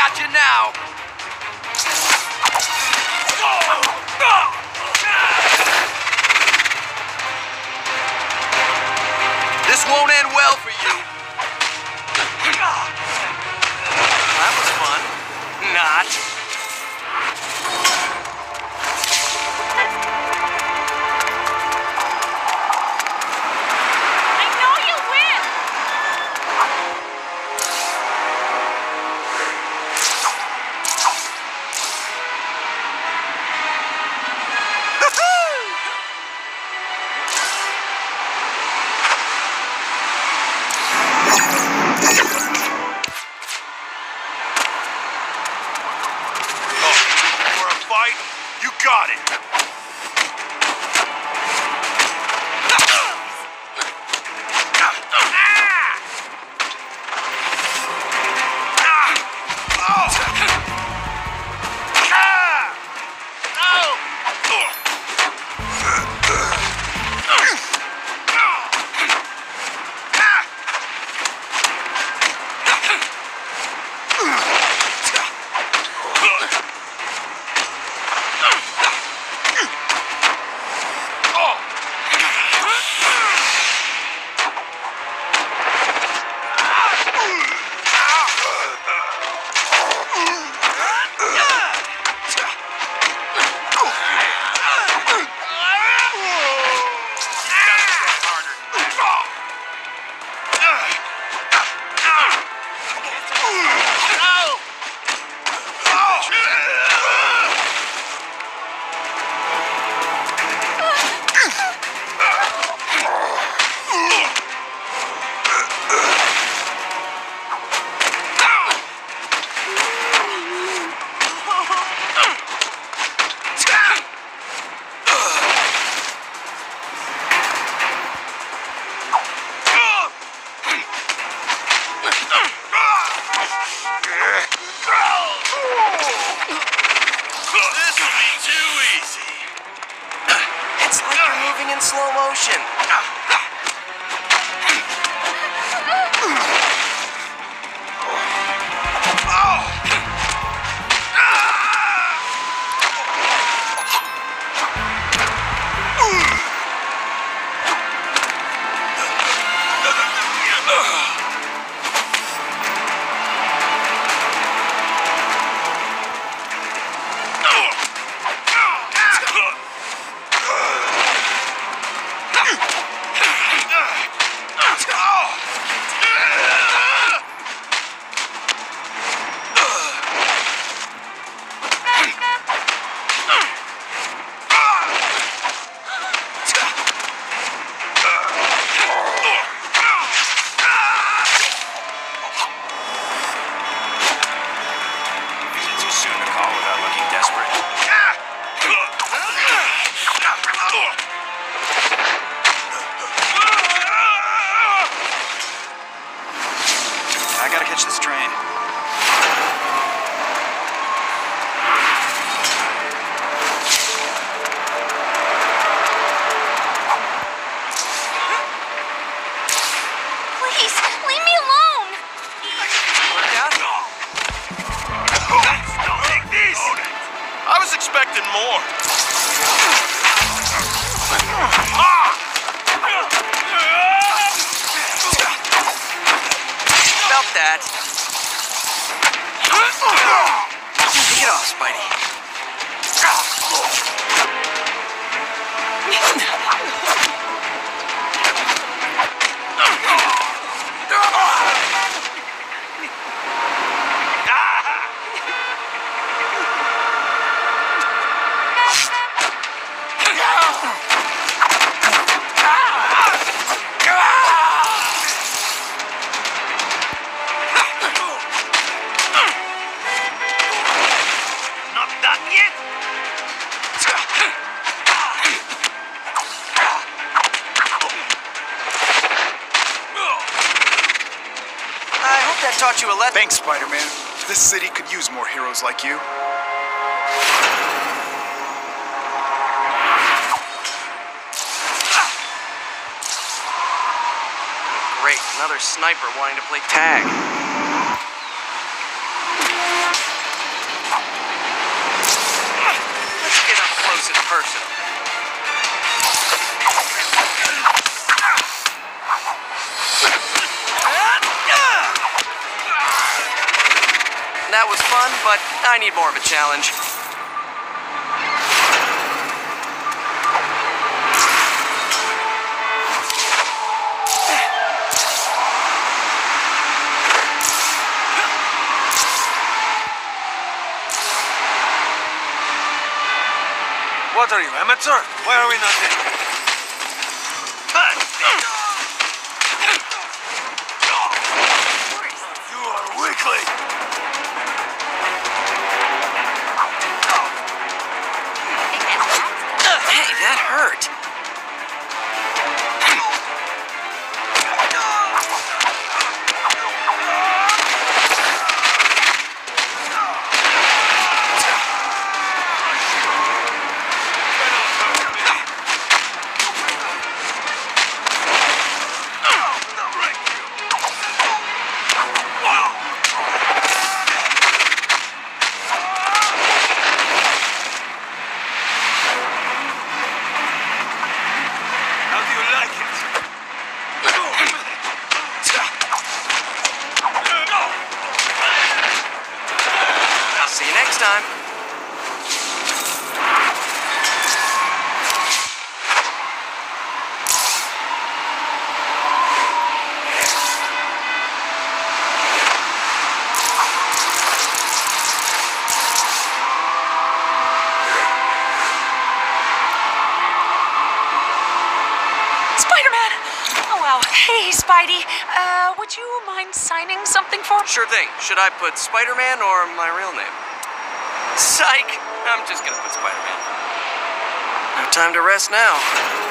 got you now. This won't end well for you. It. It's like you're moving in slow motion. I gotta catch this train. Felt that. Take off, Spidey. Not hope that taught you a lesson. Thanks, Spider-Man. This city could use more heroes like you. Great, another sniper wanting to play tag. Let's get up close and personal. That was fun, but I need more of a challenge. What are you, amateur? Why are we not in? Time. Spider-Man! Oh, wow. Hey, Spidey. Uh, would you mind signing something for me? Sure thing. Should I put Spider Man or my real name? Psych! I'm just gonna put Spider Man. No time to rest now.